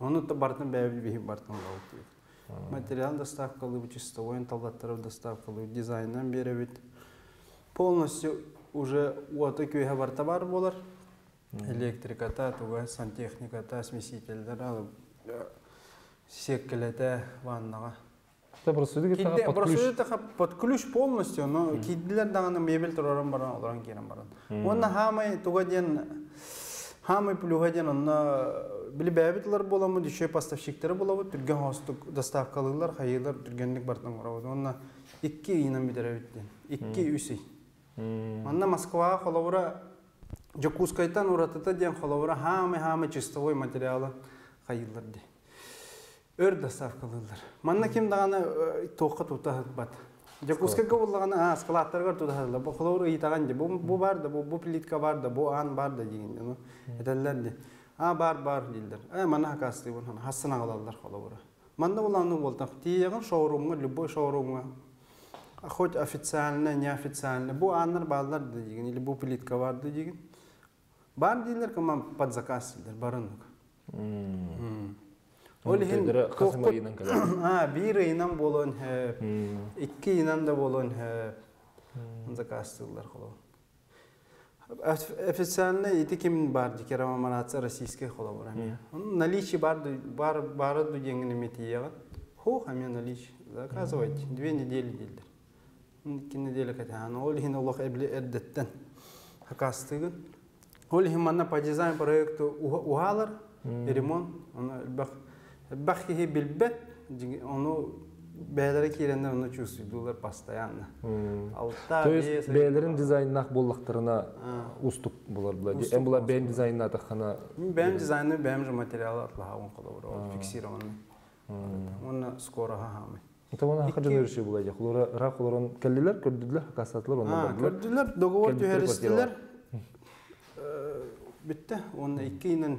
Оны да бартын бәбіл бейі бартын лауты. Материал доставкалы, чистовой талдаттаров доставкалы, дизайннан беребит. Полностью уже уаты күйе барта бар болар. Электриката, туга сантехниката, смесительдер алып, секкелете ваннаға. Та просто диге тага Кидде под ключ. это под ключ полностью, но киддилер даганы мебель тураран баран оларан кирен баран. Онна хамай туга ден хамай плюга ден онна били бәбитлер боламы, дише поставщиктері боламы, түрген хостук доставкалылар, хайылар түргенлік бартан барабы. Онна икки инан бидеребиттен, икки үсей. Онна Москва холовра Жокускайтан уратыта ден холовра хамай хамай чистовой материалы хайылар де. Өр доставкалылар. Манна ким даганы тоққа тута бат. Жакуска гавуллаганы а скалаттарга тута хадла. Бу хлору итаган де. Бу бу бар да, бу бу плитка бар да, бу ан бар да деген. Ну, этеллер де. А бар бар дилдер. Э мана хакасты бу хасына алалар холовра. Манда буланы болта. Тияган шоурумга, любой шоурумга. Хоть официально, неофициально. Бу аннар балдар да деген. Или бу плитка бар да деген. Бар дилер кама под заказ дилер барынык. Ол хин Касым айынан калар. А, бир айынан болон хэ, икки айынан да болон хэ. Закастылар холо. Официально ити ким бар дикерама манаца российский холо бар. Наличие бар бар бар ду денгени метияга. Хо хаме наличие. Заказывайте. Две недели дилдер. Ики неделя катан. Ол хин Аллах эбли эддеттен. Хакастыгын. Ол хин манна по дизайн проекту ухалар. Ремонт. Она бах Бахи билбет, бәлері келенде оны чувствуйдулар постоянно. Алта, То есть бәлерин дизайннах боллактарына уступ булар була. Эм була бән дизайнына тахана. Бәм дизайны, бәм же материалы атлаха он қолы фиксированный. Оны скоро хахамы. Это вона хаджан өрші була. Хулора ра хулорон келдилер, көрдүлөр, хакасатлар, оны бардылар. Көрдүлер, договор түйәрістілер. Бітті, оны екі инен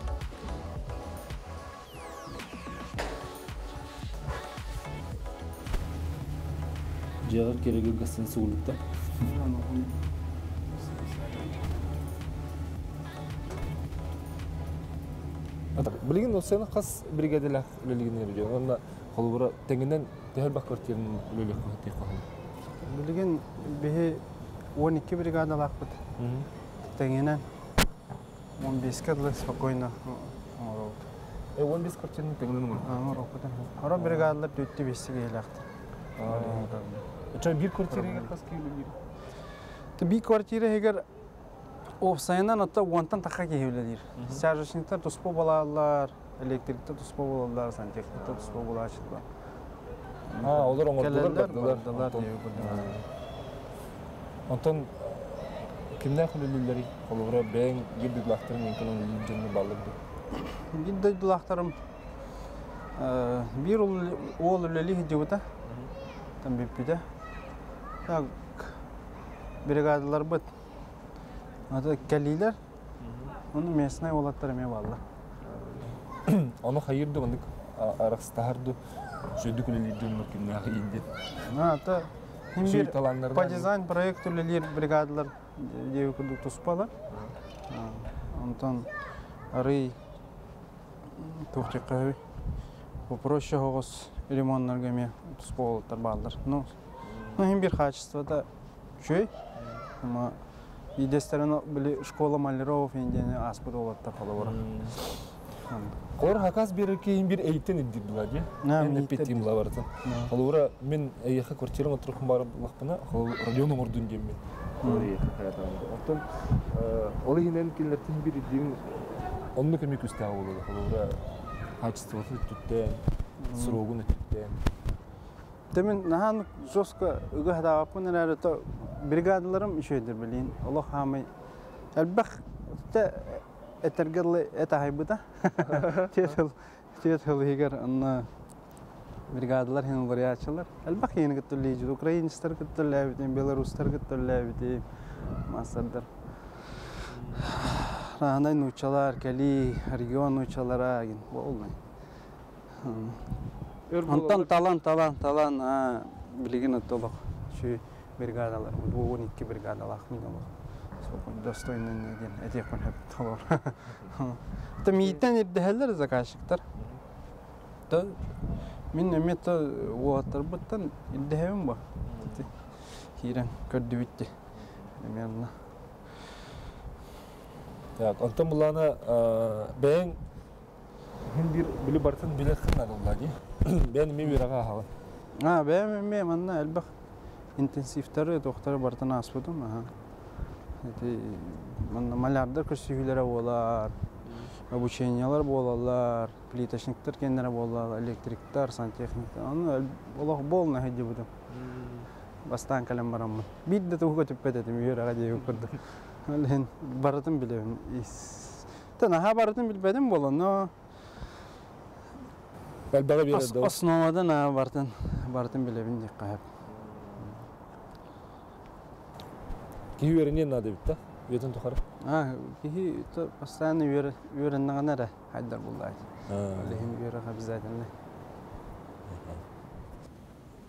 Жагар кереги гастын суулукта. Ата, билген осыны қас бригадалах үлелігіне бүйде. Онна қолыбыра тәңінен тәхіл бақ квартирінің үлелік қойты қойды. Билген бихи 12 бригада лақпыт. Теңенен 15 кадлы спокойно. Э, 15 квартирының тәңінен ұмыр. Ара Ара бригадалар төтті бесіге елақты. Үча бір квартираға қас кейлі Ты квартира егер опсайынан отта уантан тақа кейледир. Сәжішініктер тұспо болалар, электрикті тұспо болалар, сантехникті тұспо болашылар. А, олар оңырдылар, бардылар. Онтон кимден хулилилери қолыбыра бәң ебді лақтырын мүмкін оны үйдженні балырды. Бидді bir ол үлелі. Там. Так, бригадалар быт. Ата кәлилер. Оны местный олаттар ме балла. Оны хайырды, оны арақстағарды сөйді күлелерді мүмкін енді. Ата по дизайн проект үлелер бригадалар деу күрдік туспалар. Онтан арый тухтиқы попроще хоғыз ремонтнарга ме туспалар балдар. Ну, ну хим бир качествода чөй. Ама идестерін білі школа маляров ендені аспыд олатта қалабыра. Олар хакас бері кейін бір эйттен иддир була, де? Нәм, Мен эйттен петтим була бартын. Олара мен эйха квартираңа тұрқым барып лақпына, ол район омырдың дем мен. Эйха хаятағында. Оттан, ол хинен иддин, онны срогун үттіттен. Nahan joska uga hada apun nere to brigadlarım işedir bilin. Allah hamay. Elbaq te etergirli eta haybuda. Tietil tietil higar anna бригадалар хин вариатчылар. Албак ени гыттылы жуд, украинецтер гыттылы битен, белорустар гыттылы битен, мастардар. Ранай нучалар, кали регион нучалара ген болмай. Антан талан талан талан а билген оттолок. Şu бригадалар, bu 12 бригадалар мин олок. Сол достойный неден эти кон хеп толор. Та миттен ирдехелер заказчиктар. Та Min emette uattar buttan idehim ba. Hiren kördü bitti. Emirna. Так, онтон булана бәң хин бир биле бартын биле хына доллади. Бән ми бирага хагы. А, бе ме манна элбах интенсивтары доктор бартын аспыдым. Ага. Эти манна малярдар көсүгүлөр болар. Обучениялар болалар, плиточниктер кендер болалар, электриктер, сантехниктер. Аны олох болна хеди будым. Бастан калем барамын. Бидде туга төппететим юрага дей көрдү. Ален баратын билебин. Тана ха баратын билбедим болон, но Әлбәгә бирә дә. основадан а бартын бартын билебин дик кайып. Ки веренен нады бит та. Ветен тухар. А, кихи то постоянно юр юренна гана хайдар булдай. Алехин юрага обязательно.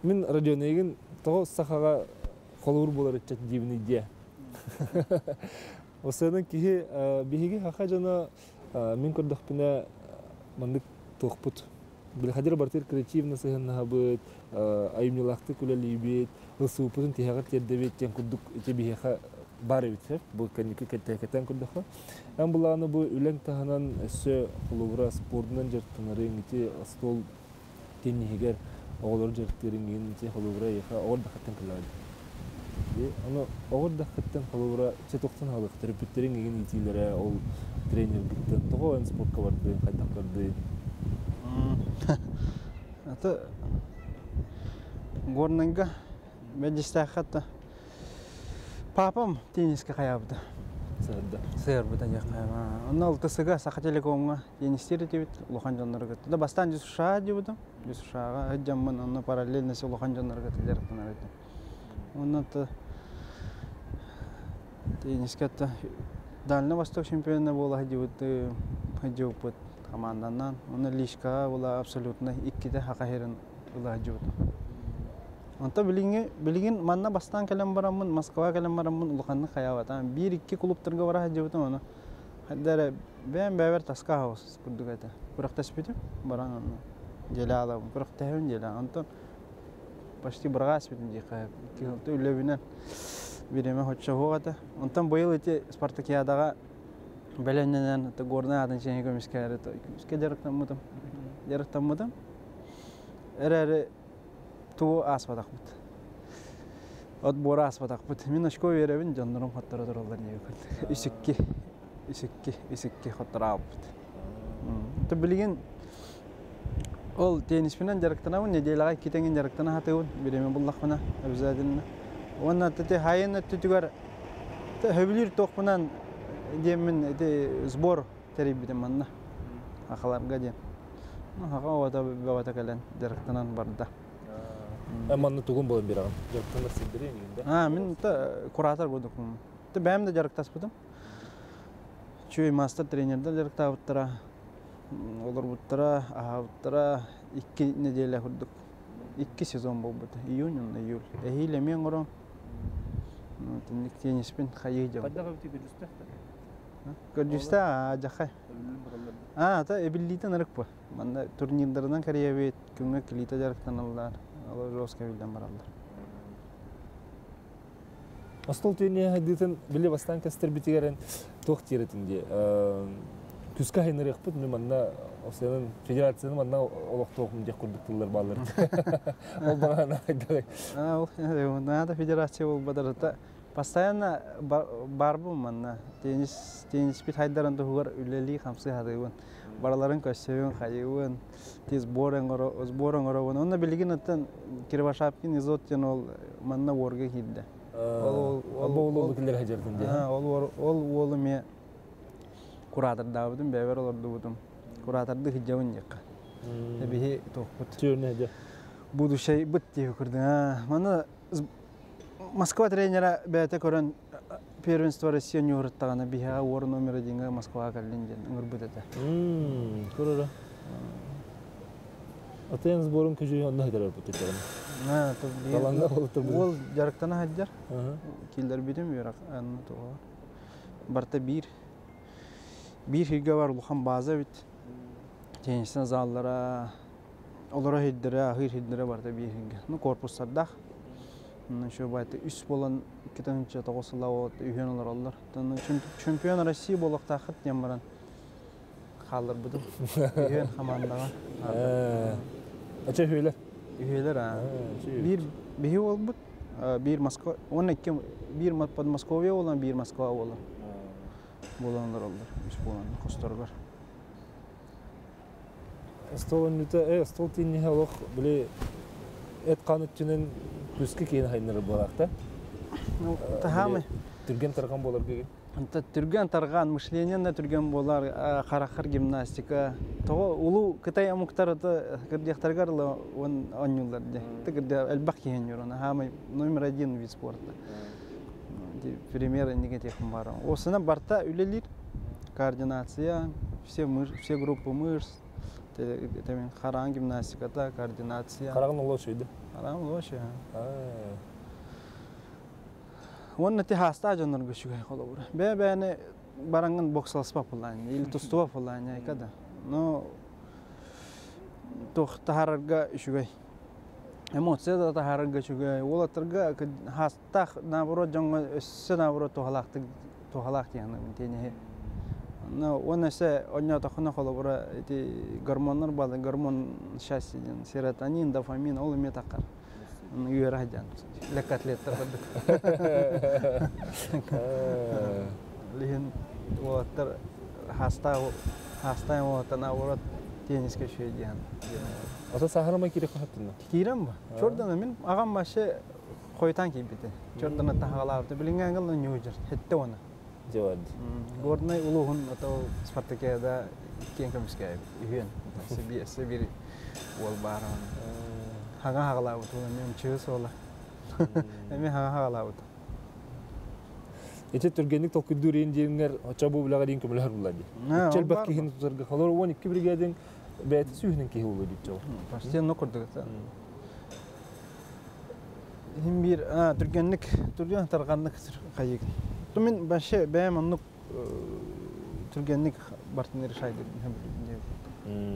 Мин радионеген того сахага холур болар этчет дибни дия. Осының кихи биһиги хаха жана мин көрдөхпүнэ мандык тухпут. Билхадир бартыр креативна сыһынна быт, айымнылакты күлелибет, ысыпытын тиһагар тердебет тен курдук ите биһиха бар бит, бу каники кеттекетен курдуха. Ам буланы бу үләң таһанан өссө холура спортунан жертынарын ите стол теннигер оголор жерттерин ите холура яха ор дахаттан кылады. Де, аны ор дахаттан холура че токтан халык терапевттерин ген итилере ол тренер биттен того эн спортка барды, кайтак Это горнанга медистахата. Папам тенниске каябды. Сәддә. Сэр бұдан яқайма. Оны ол тысыға сақа телекомға теннистер етебет, улахан жанлары көтті. Да бастан жүз ұшаға дебудым. Жүз ұшаға әджаммын, оны параллельно се улахан жанлары көтті жарықтан әреді. Оны ты тенниске та Дальний Восток чемпионы бола дебуты хадиупыт команданан. Оны лишка бола абсолютно иккиде хақахерін бола дебуты. Онта билинге билигин манна бастан келем барамын, Москва келем барамын, улаханны хаябата. Бир икки клубтарга бара жебутум аны. Хаддара бен бәвер таска хаус курдугата. Курак таспитим, баран аны. Жела алам, курак тәһүн жела. Онта почти баргас битим жика. Ки онта үлебинен биреме хочча хогата. Онтан быйыл эти Спартакиадага беленнен это горна адан чене көмискәре. Көмискә жарыктан мутым. Жарыктан мутым. Эрере туу аспадак бут. От бора аспадак бут. Мин очко беребин жандарым хаттара туралар не көрдү. Исикки, исикки, исикки хаттара бут. Ты билген ол теннис менен жарыктанабын, неделага китенген жарыктана хатыбын, биреме буллак мына обязательно. Онна тете хайын түтүгөр те хөбүлүр токмунан демин эти сбор терибидем манна. Ахаларга дем. Хака вата бавата кален жарыктанан барда. Әманны тугын болын бираган. Жактан сендире нигинде. А, мен та куратор болдук. Те бәм да жарыктас будым. Чүй мастер тренердер жарыкта буттара. Олар буттара, аха буттара 2 неделя хурдук. 2 сезон болбут. Июнь, июль. Эхиле мен тенник тенниспен хайы Көрдүстә жахай. А, та эбиллитен ырык бу. Манда турнирлардан Корея бет, күнгө клита жарыктан алдар. Алар жостка билден баралдар. Астол түйіне хадитын біле бастан кәстер бітігерін тоқ тиретінде. Күскі хайнырық бұд, мен манна осының федерацияның манна олық тоқым дек күрдіктілер балыр. Ол бағана хайдары. А, ол надо федерация бол бадарата. Постоянно бар бу манна. Теннис теннис бит хайдаран тугар үлели хамсы хадыгын. Бараларын көсөйүн хайыгын. Тез борен горо, борен горо. Онда билген аттан Кирбашапкин изоттен ол манна ворга хидде. Ол бол ол кілер хажардын А, ол ол ол ме куратор давдым, бевер олорду будум. Кураторды хиджавын жакка. Эбихи тохпут. Түйіріне де. будущий быт деп көрдүң мана москва тренера бәте көрөн первенство россия югурттагана бихага орын номер одинга москвага калдин ден ыңырбыт эте көрөрө атен сборун көжөй онда хайдар бут этерем Баланга болуп тур ол жарыктана хаджар килдер бидим юрак анны тоо барта бир. Бир хирге бар улухан база бит теннистен заллара олора хиддере ахыр хиддере барта бир хирге ну корпустардах еще байты үс болан китенче тогосула вот үйен олар алар чемпион россии болок тахыт дем баран халыр будум үйен командага ача хөйле үйелер а? Бир бихи болбут бир москва он эки бир под московия болан бир москва болан боланлар олар үс болан косторгор стол нүте э стол тинни халох биле эт каныттүнен күскө кийин хайныр болакта тахамы түрген тарган болар деген түрген тарган мышлениен түрген болар харахар гимнастика. Того улу кытай амуктар это кырдяхтаргар он онюлар де тигирде элбак киен юрона хамы номер один вид спорта. Примеры неге бар осына барта үлелир. Координация все мыш все группы мышц темен харан гимнастиката координация караган улошуйду харан лоша Оны ти хаста жонор гүшүгө колобур. Бе бени баранган боксалспа пулан, или тустуа пулан айкада. Но тох тахарга шүгөй. Эмоция да тахарга шүгөй. Ол атырга хаста наоборот жоңго өссө наоборот тухалакты тухалак яны тене. Но оны се оньо тохуна колобур эти гормонлар балы, гормон счастье, серотонин, дофамин, ол эме такар. үйөр ажан лекатлеттер лихин уоттар хаста хаста уоттана урат тенниске шүйден ата сахарма кире кахаттын кирем ба? Чордана мен агам башы койтан кийбите чордана тахалабты билинген гыл нюжер хетте оны. Жавад горный улугун ото спартакиада кен көмүскө үйөн себе себе ол бар хага хагалабыт ула мен чыгыс ола эми хага хагалабыт эте түргенник толкуйдур эндиңер оча бу булага дин көмөлөр булады чел жол нокурдук хим түрген кайык мен башы бэм оннук түргенник бартын решайды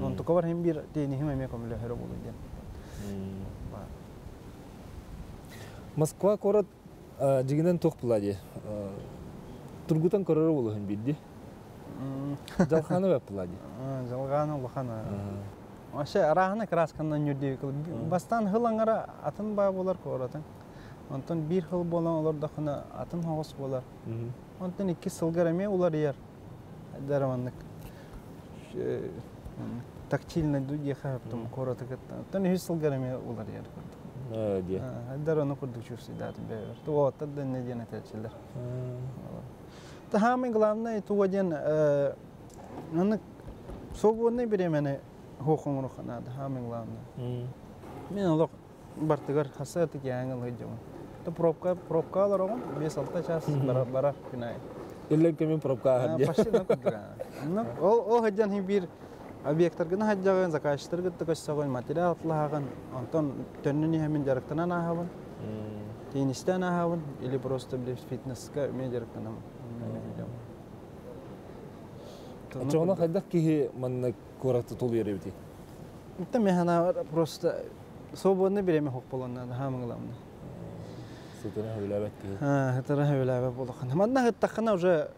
он тука бар хим бир тени хим эме көмөлөр болду ден Москва корот жигинен тох булади. Тургутан көрөрө болуһун бидди. Жалханы веп булади. Жалганы лохана. Аше арахана краскандан юрди бастан хылаңара атын ба болар коротан. Онтон бир хыл болан олар дахына атын хогос болар. Онтон икки сылгар эме улар ер. Дараманнык. Тактильный дуди хаптым коротакат. Тон хис сылгар эме улар ер. Дия. Дар оны курдук чувствуй дат бевер. То вот да не ден. Та главное один наны свободный беремене главное. Мен олок бартыгар хасаты яңыл хыжым. Пробка пробкалар огон 5-6 час бара бара күнай. Иллен кемен пробка хадия. Почти на кудра. Ну ол ол хыжан хим бир объекттаргын хаджагын заказчиктаргы тыкачсагын материал атлааган онтон төннүни хэмин жарыктанан ахабын теннистен ахабын или просто биле фитнесска мен жарыктанам Чоғына хайдақ кихи манна коратты тол еребити. Итте механа просто свободны береме хок болонна хамыңламны. Сетена хавилабет кихи. А, хатара хавилабет болохан. Манна хаттахана уже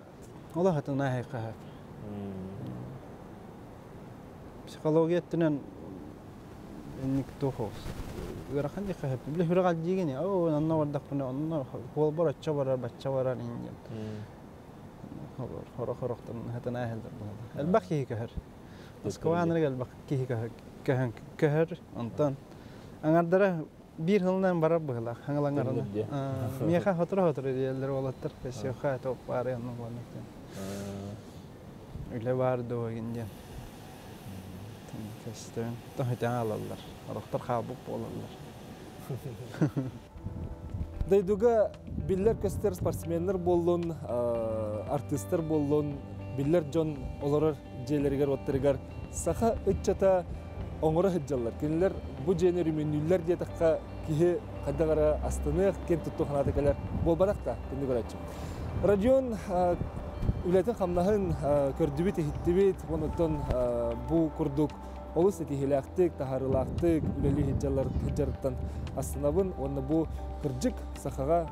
хатына хайқа. психологияттынан инник тухос ырахан ди хап биле хурагал дигени о нанна вардак пуна онна кол бар ача барар бача барар инген хор хор хороктан хатана хелдер бу албахи кахер аскаван регал бахи кахер кахен кахер антан. Аңардара бир хылнан барар была хаңалаңарына меха хотро хотро диелер олаттар песиха топ бар янны болнактан үле бар догинде Көстөн. Тохтан алалар. Рохтар хабык болалар. Дайдуга биллер көстер спортсменнер боллун, а, артисттер боллун, биллер жон олорор жээлергер оттыргар саха ыччата оңора хыджаллар. Кинилер бу жене рүмүнүллер дие такка кихи кадагара астыны кен тутту ханаты келер болбаракта кинди көрөчү. Радион үлетин хамнаһын көрдүбүт ихиттибит, онуттан бу курдук олус этихилактык, тахарылактык, үлели хиджалар хиджарыттан астынабын, онны бу кыржык сахага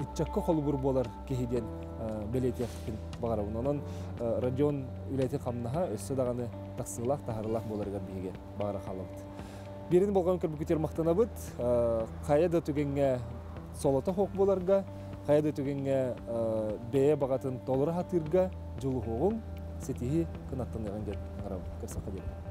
итчакка холбур болар кехиден белетияхтын багарабын. Онон радион үлетин хамнаха өссө даганы таксылак, тахарылак боларга биге багара халабыт. Бирин болгон көрбүкүтер мактанабыт, кая да түгенге солота хок боларга, каяда түгенге бээ багатын толура хатырга жулу хоғым сетихи кынаттан егенге қарабы кырсақа деп.